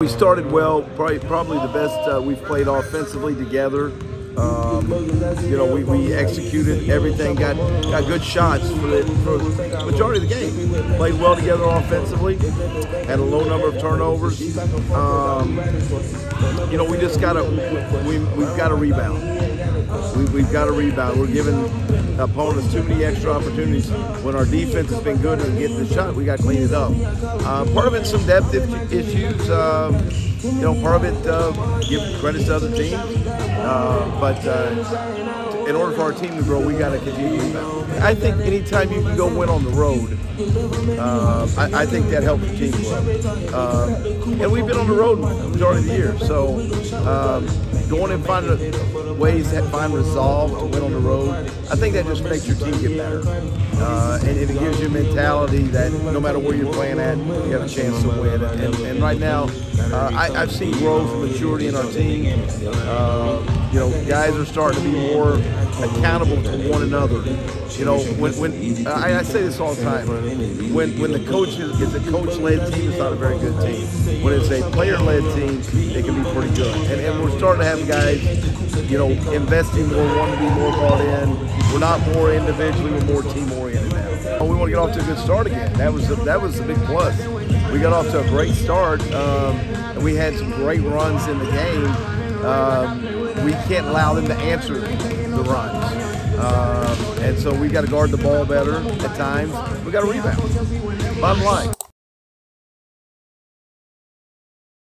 We started well, probably, probably the best uh, we've played offensively together. Um, you know, we, we executed everything, got got good shots for the, for the majority of the game. Played well together offensively, had a low number of turnovers. Um, you know, we just got to we, we've got to rebound. We, have got to rebound. We're giving opponents too many extra opportunities. When our defense has been good and getting the shot, we got to clean it up. Uh, part of it's some depth issues. Um, you know, part of it, uh, give credit to other teams. Uh, but uh, in order for our team to grow, we got to continue. I think anytime you can go win on the road, uh, I, I, think that helps the team grow. Uh, and we've been on the road majority of the year, so um, going and finding ways to find resolve to win on the road, I think that just makes your team get better. Uh, and, it gives you a mentality that no matter where you're playing at, you have a chance to win. And, and, and right now, uh, I, have seen growth and maturity in our team. Uh, you know, guys are starting to be more accountable to one another. You know, when, when I, I, say this all the time, when when the coach is, is a coach-led team, it's not a very good team. When it's a player-led team, it can be pretty good. Starting to have guys, you know, investing more, wanting to be more brought in. We're not more individually, we're more team-oriented now. We want to get off to a good start again. That was the, that was the big plus. We got off to a great start, um, and we had some great runs in the game. Um, we can't allow them to answer the runs. Um, and so we got to guard the ball better at times. We got to rebound. Bottom line.